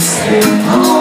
sweet sensation